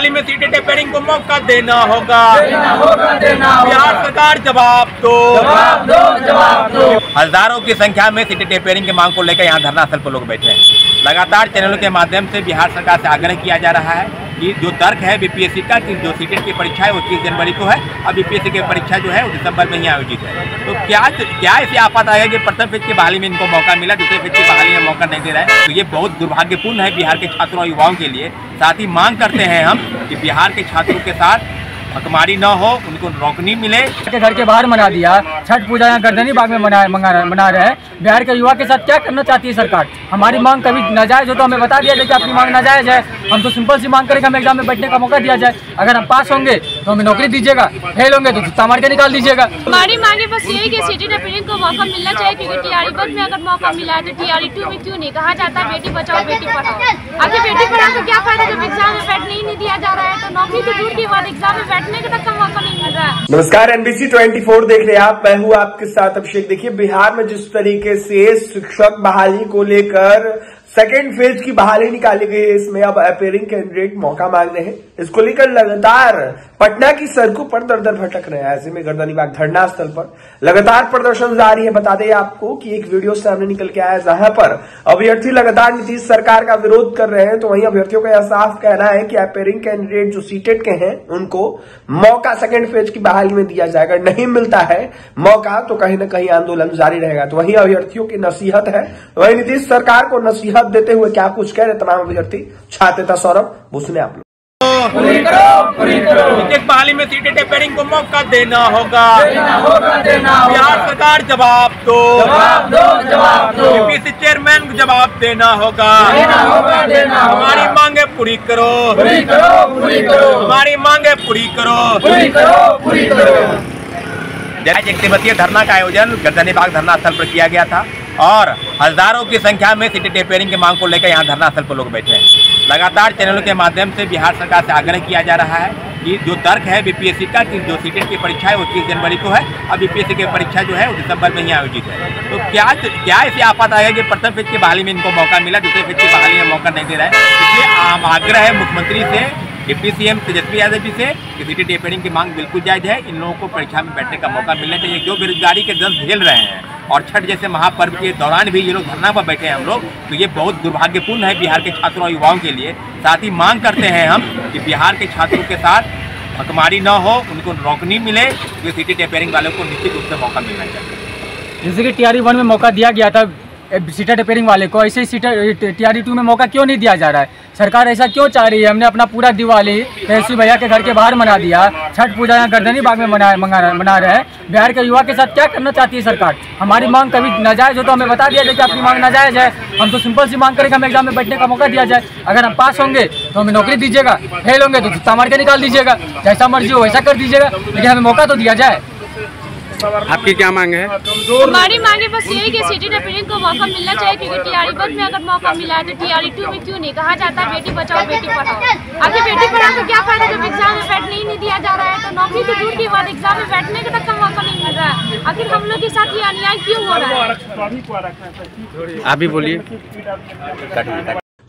बहाली में सीटें टेपरिंग को मौका देना होगा। देना होगा देना होगा। बिहार सरकार जवाब दो। जवाब दो जवाब दो। हज़ारों की संख्या में सीटें टेपरिंग की मांग को लेकर यहाँ धरना स्थल पर लोग बैठे हैं। लगातार चैनलों के माध्यम से बिहार सरकार से आग्रह किया जा रहा है कि जो तर्क है बीपीएससी का कि जो सीटेट की परीक्षा है वो तीस जनवरी को है। और बीपीएससी की परीक्षा जो है वो दिसंबर में ही आयोजित है। तो क्या क्या ऐसी आफत आया कि प्रथम फ़ेज़ की बहाली में इनको मौका मिला, दूसरे फ़ेज़ की बहाली में मौका नहीं दे रहा है? तो ये बहुत दुर्भाग्यपूर्ण है बिहार के छात्रों और युवाओं के लिए। साथ ही मांग करते हैं हम कि बिहार के छात्रों के साथ भकमारी न हो उनको रोकनी मिले। के घर के बाहर मना दिया। छठ पूजा यहाँ गर्दनी बाग में मना मना मना रहे हैं। बिहार के युवा के साथ क्या करना चाहती है सरकार? हमारी मांग कभी नाजायज हो तो हमें बता दिया जाए कि आपकी मांग नाजायज है। हम तो सिंपल सी मांग करेंगे हमें एग्ज़ाम में बैठने का मौका दिया जाए। अगर हम पास होंगे तो हमें नौकरी दीजिएगा फेल होंगे तो जूता मार के निकाल दीजिएगा। हमारी मांगे बस यही कि सिटी डेफिनेट को मौका मिलना चाहिए क्योंकि टीआरई वन में अगर मौका मिला है तो टीआरई टू में क्यों नहीं? कहा जाता बेटी बचाओ बेटी पढ़ाओ। आगे बेटी पढ़ाओ तो क्या फ़ायदा जब एग्ज़ाम में बैठने ही नहीं दिया जा रहा है? तो नौकरी तो दूर की बात एग्ज़ाम में बैठने का तक मौका नहीं मिल रहा। है नमस्कार एनबीसी 24 देख रहे हैं आप। मैं हूँ आपके साथ अभिषेक। देखिए, बिहार में जिस तरीके से शिक्षक बहाली को लेकर सेकेंड फ़ेज़ की बहाली निकाली गई है, इसमें अब अपेयरिंग कैंडिडेट मौका मांग रहे हैं। इसको लेकर लगातार पटना की सड़कों पर दर दर भटक रहे हैं। ऐसे में गर्दनी बाग धरना स्थल पर लगातार प्रदर्शन जारी है। बता दें आपको कि एक वीडियो सामने निकल के आया जहाँ पर अभ्यर्थी लगातार नीतीश सरकार का विरोध कर रहे हैं। तो वहीं अभ्यर्थियों का यह साफ़ कहना है कि अपेयरिंग कैंडिडेट जो सीटेड के हैं, उनको मौका सेकेंड फ़ेज़ की बहाली में दिया जाएगा। नहीं मिलता है मौका तो कहीं ना कहीं आंदोलन जारी रहेगा। तो वहीं अभ्यर्थियों की नसीहत है। वहीं नीतीश सरकार को नसीहत देते हुए क्या कुछ कह रहे तमाम अभ्यर्थी छात्र था सौरभ वो सुने आप लोग। पूरी करो पूरी करो। एक बहाली में सीटें टेपरिंग को मौका देना होगा। देना होगा देना बिहार सरकार जवाब दो। जवाब दो जवाब दो। चेयरमैन को जवाब देना होगा। देना होगा देना हमारी मांगे पूरी करो। पूरी करो पूरी करो। हमारी मांगे पूरी करो। पूरी करो पूरी करो। एक दिवसीय धरना का आयोजन गर्दनी बाग धरना स्थल पर किया गया था। और हज़ारों की संख्या में सिटी टेपरिंग की मांग को लेकर यहाँ धरना स्थल पर लोग बैठे हैं। लगातार चैनलों के माध्यम से बिहार सरकार से आग्रह किया जा रहा है कि जो तर्क है बीपीएससी का कि जो सीटेट की परीक्षा है वो तीस जनवरी को है, और बीपीएससी की परीक्षा जो है वो दिसंबर में ही आयोजित है। तो क्या क्या ऐसी आफत आएगा कि प्रथम फ़ेज़ की बहाली में इनको मौका मिला, दूसरे फ़ेज़ की बहाली में मौका नहीं दे रहा है? इसलिए आम आग्रह है मुख्यमंत्री से, डिप्टी सीएम तेजस्वी यादव जी से कि सिटी टेपरिंग की मांग बिल्कुल जायज़ है। इन लोगों को परीक्षा में बैठने का मौका मिलना चाहिए। जो बेरोजगारी के दंश झेल रहे हैं और छठ जैसे महापर्व के दौरान भी ये लोग धरना पर बैठे हैं हम लोग। तो ये बहुत दुर्भाग्यपूर्ण है बिहार के छात्रों और युवाओं के लिए। साथ ही मांग करते हैं हम कि बिहार के छात्रों के साथ भकमारी न हो, उनको नौकरी मिले तो सिटी टेपेयरिंग वालों को निश्चित रूप से मौका मिलना चाहिए। जैसे कि टीआरई वन में मौका दिया गया था सीटर रिपेयरिंग वाले को, ऐसे ही सीटर टीआरई टू में मौका क्यों नहीं दिया जा रहा है? सरकार ऐसा क्यों चाह रही है? हमने अपना पूरा दिवाली तेजस्वी भैया के घर के बाहर मना दिया। छठ पूजा यहाँ गर्दनी बाग में मना मना रहे हैं। बिहार के युवा के साथ क्या करना चाहती है सरकार? हमारी मांग कभी नाजायज हो तो हमें बता दिया जाए कि आपकी मांग नाजायज है। हम तो सिंपल सी मांग करेंगे, हमें एग्ज़ाम में बैठने का मौका दिया जाए। अगर हम पास होंगे तो हमें नौकरी दीजिएगा, फेल होंगे तो जूता मार के निकाल दीजिएगा। जैसा मर्ज़ी हो वैसा कर दीजिएगा, लेकिन हमें मौका तो दिया जाए। आपकी क्या मांग है? हमारी मांगे बस यही कि सिटी डेफिनेट को मौका मिलना चाहिए क्योंकि टीआरई वन में अगर मौका मिला है तो टीआरई टू में क्यों नहीं? कहा जाता है बेटी बचाओ बेटी पढ़ाओ। आगे बेटी पढ़ाओ तो क्या फ़ायदा जब एग्ज़ाम में बैठने ही नहीं दिया जा रहा है? तो नौकरी तो दूर की बात एग्ज़ाम में बैठने का तक का मौका नहीं मिल रहा है। आखिर हम लोग के साथ ये अन्याय क्यों हो रहा है? आप भी बोलिए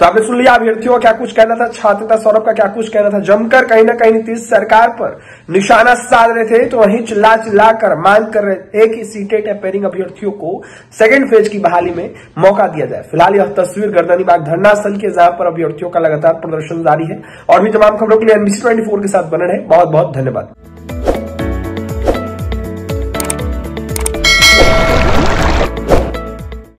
तो आपने सुन लिया, अभ्यर्थियों का क्या कुछ कहना था छात्र था सौरभ का क्या कुछ कहना था? जमकर कहीं ना कहीं नीतीश सरकार पर निशाना साध रहे थे तो वहीं चिल्ला चिल्ला कर मांग कर रहे थे कि सीटेट अपेयरिंग अभ्यर्थियों को सेकंड फ़ेज़ की बहाली में मौका दिया जाए। फ़िलहाल यह तस्वीर गर्दनी बाग धरना स्थल के जहाँ पर अभ्यर्थियों का लगातार प्रदर्शन जारी है। और भी तमाम खबरों के लिए एनबीसी ट्वेंटी के साथ बने रहे। बहुत बहुत धन्यवाद।